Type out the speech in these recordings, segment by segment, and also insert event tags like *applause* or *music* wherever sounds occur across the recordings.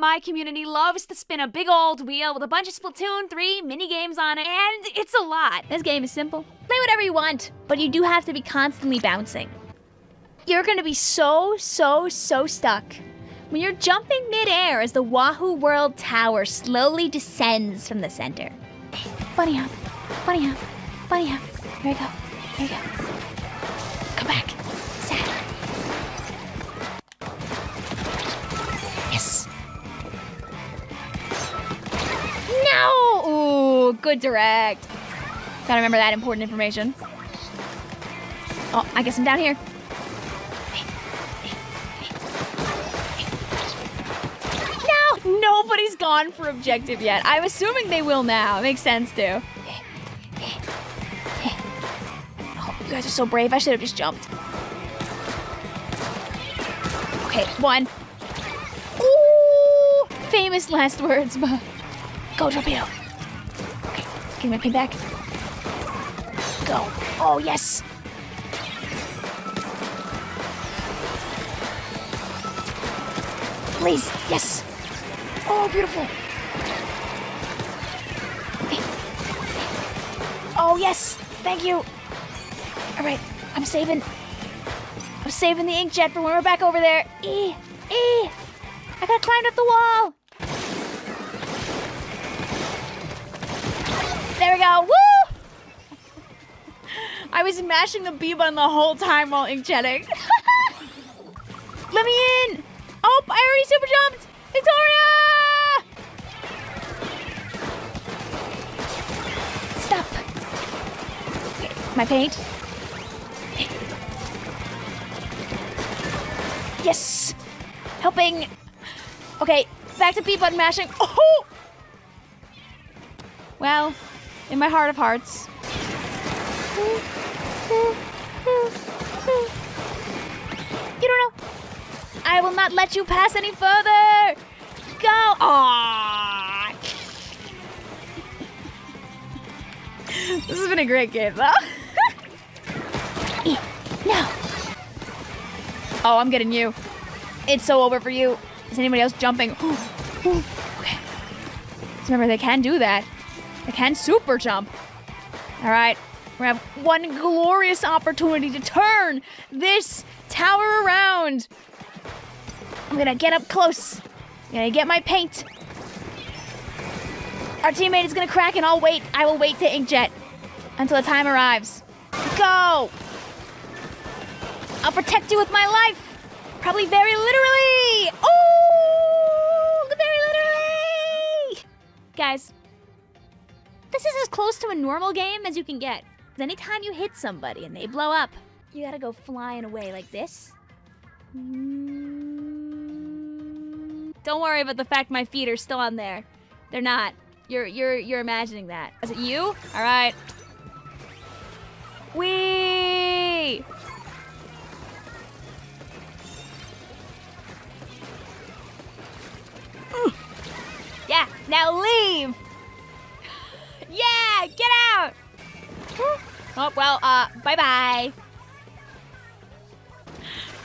My community loves to spin a big old wheel with a bunch of Splatoon 3 mini games on it, and it's a lot. This game is simple. Play whatever you want, but you do have to be constantly bouncing. You're gonna be so, so, so stuck when you're jumping midair as the Wahoo World Tower slowly descends from the center. Bunny hop, bunny hop, bunny hop. Here we go, here we go. Come back, Good direct. Gotta remember that important information. Oh, I guess I'm down here. No, nobody's gone for objective yet. I'm assuming they will now. It makes sense too. Oh, you guys are so brave. I should have just jumped. Okay, one. Ooh, famous last words. but Go, Torpedo. Give me my back. Go. Oh, yes. Please, yes. Oh, beautiful. Oh, yes. Thank you. All right, I'm saving. I'm saving the inkjet for when we're back over there. E, E. I got climbed up the wall. There we go. Woo! I was mashing the B button the whole time while inkjetting. *laughs* Let me in. Oh, I already super jumped. Victoria! Stop. My paint. Yes. Helping. Okay, back to B button mashing. Oh! Well, in my heart of hearts. You don't know. I will not let you pass any further. Go. Aww. this has been a great game, though. *laughs* no. Oh, I'm getting you. It's so over for you. Is anybody else jumping? *gasps* okay. Just remember, they can do that. They can super jump. All right. We have one glorious opportunity to turn this tower around. I'm gonna get up close. I'm gonna get my paint. Our teammate is gonna crack and I'll wait. I will wait to inkjet until the time arrives. Go! I'll protect you with my life. Probably very literally. Oh, very literally. Guys, this is as close to a normal game as you can get. 'Cause anytime you hit somebody and they blow up, you gotta go flying away like this. Mm. Don't worry about the fact my feet are still on there. They're not. You're you're you're imagining that. Is it you? All right. Wee. Oh well. Uh. Bye bye.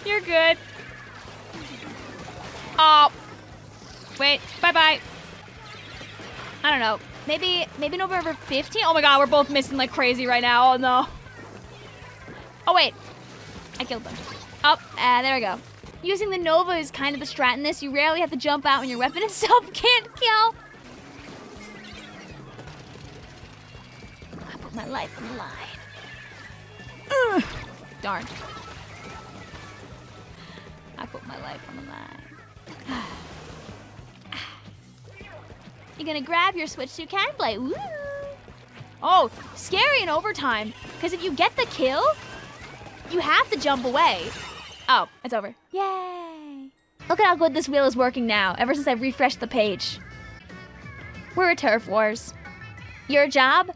You're good. Oh. Wait, bye bye. I don't know. Maybe maybe November 15? Oh my god, we're both missing like crazy right now. Oh no. Oh wait. I killed them. Oh, uh, there we go. Using the Nova is kind of the strat in this. You rarely have to jump out when your weapon *laughs* itself can't kill. I put my life on the line. Darn. I put my life on the line. *sighs* You're gonna grab your switch you can play. Woo! Oh, scary in overtime. Because if you get the kill, you have to jump away. Oh, it's over. Yay! Look at how good this wheel is working now, ever since I refreshed the page. We're a Turf Wars. Your job?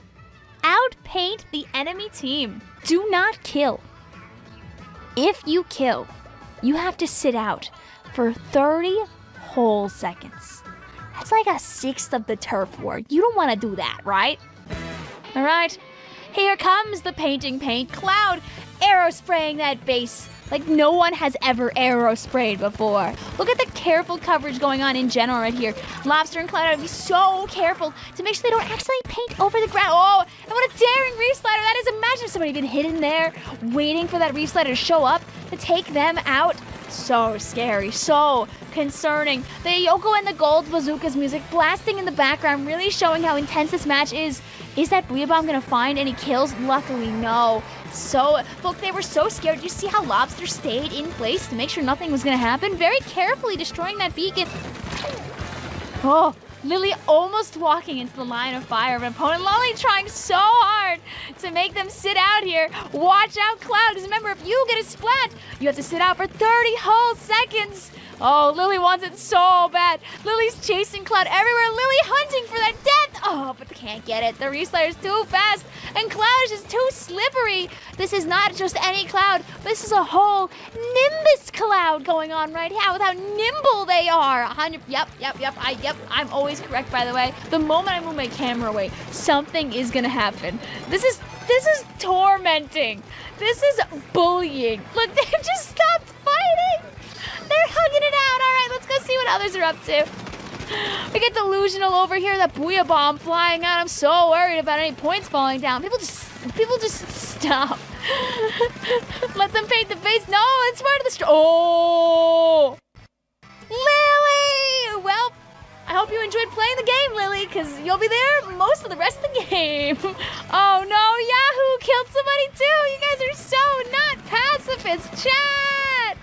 Outpaint the enemy team. Do not kill. If you kill, you have to sit out for 30 whole seconds. That's like a sixth of the turf war. You don't want to do that, right? All right. Here comes the painting paint cloud, aerospraying that base, like no one has ever aerosprayed before. Look at the careful coverage going on in general right here. Lobster and Cloud to be so careful to make sure they don't accidentally paint over the ground. Oh, and what a daring reef slider that is. Imagine if somebody had been hidden there waiting for that reef slider to show up to take them out. So scary, so concerning. The Yoko and the Gold Bazooka's music blasting in the background, really showing how intense this match is. Is that Bomb gonna find any kills? Luckily, no. So, look, they were so scared. You see how Lobster stayed in place to make sure nothing was gonna happen? Very carefully destroying that beacon. Oh, Lily almost walking into the line of fire of an opponent. Lolly trying so hard to make them sit out here. Watch out, Cloud, because remember, if you get a splat, you have to sit out for 30 whole seconds. Oh, Lily wants it so bad. Lily's chasing Cloud everywhere. Lily hunting for that death. Oh, but they can't get it. The is too fast, and Cloud is too slippery. This is not just any Cloud. This is a whole Nimbus Cloud going on right now with how nimble they are. 100. Yep, yep, yep. I yep. I'm always correct, by the way. The moment I move my camera away, something is gonna happen. This is this is tormenting. This is bullying. Look, *laughs* they've just stopped fighting. They're hugging it out. All right, let's go see what others are up to. *laughs* We get delusional over here. That booyah bomb flying out. I'm so worried about any points falling down. People just, people just stop. *laughs* Let them paint the face. No, it's part of the story. Oh, Lily. Well, I hope you enjoyed playing the game, Lily, because you'll be there most of the rest of the *laughs* game. oh no, Yahoo killed somebody too. You guys are so not pacifists. Chat.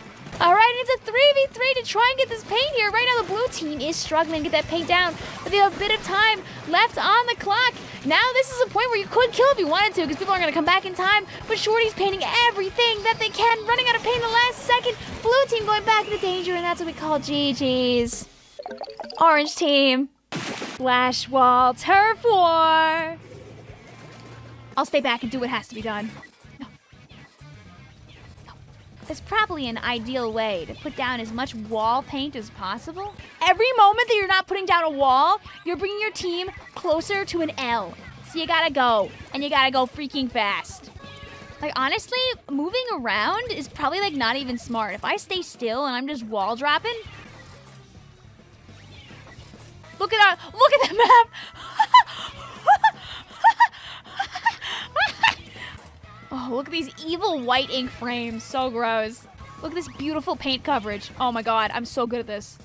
All right, it's a 3v3 to try and get this paint here. Right now, the blue team is struggling to get that paint down, but they have a bit of time left on the clock. Now, this is a point where you could kill if you wanted to, because people are going to come back in time, but Shorty's painting everything that they can, running out of paint in the last second. Blue team going back into danger, and that's what we call GG's. Orange team, Splash Wall Turf War. I'll stay back and do what has to be done. That's probably an ideal way to put down as much wall paint as possible. Every moment that you're not putting down a wall, you're bringing your team closer to an L. So you gotta go, and you gotta go freaking fast. Like, honestly, moving around is probably, like, not even smart. If I stay still and I'm just wall dropping... Look at that! Look at the map! Oh, look at these evil white ink frames. So gross. Look at this beautiful paint coverage. Oh my god, I'm so good at this.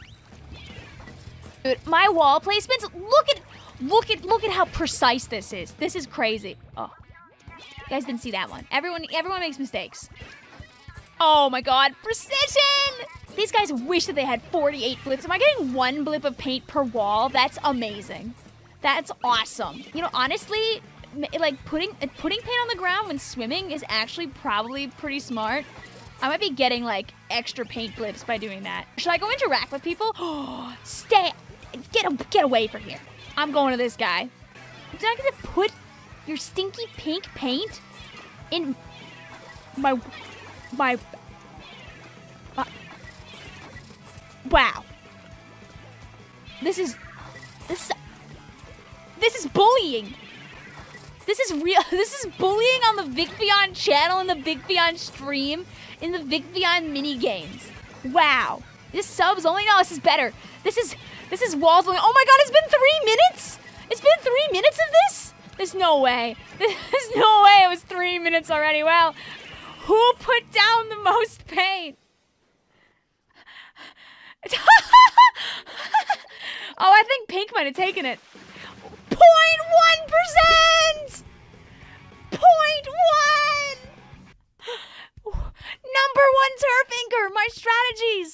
Dude, my wall placements, look at, look at, look at how precise this is. This is crazy. Oh, you guys didn't see that one. Everyone, everyone makes mistakes. Oh my god, precision! These guys wish that they had 48 blips. Am I getting one blip of paint per wall? That's amazing. That's awesome. You know, honestly, like putting putting paint on the ground when swimming is actually probably pretty smart. I might be getting like extra paint blips by doing that. Should I go interact with people? *gasps* Stay, get get away from here. I'm going to this guy. I get to put your stinky pink paint in my my? Uh, wow. This is this is this is bullying. This is real. *laughs* This is bullying on the Vicvillon channel and the Vicvillon stream in the Vicvillon mini games. Wow. This subs only. No, this is better. This is this is walls only. Oh my god, it's been three minutes. It's been three minutes of this. There's no way. *laughs* There's no way it was three minutes already. Well, who put down the most paint? *laughs* oh, I think Pink might have taken it. 0.1%! 0.1! Number one turf inker, my strategies!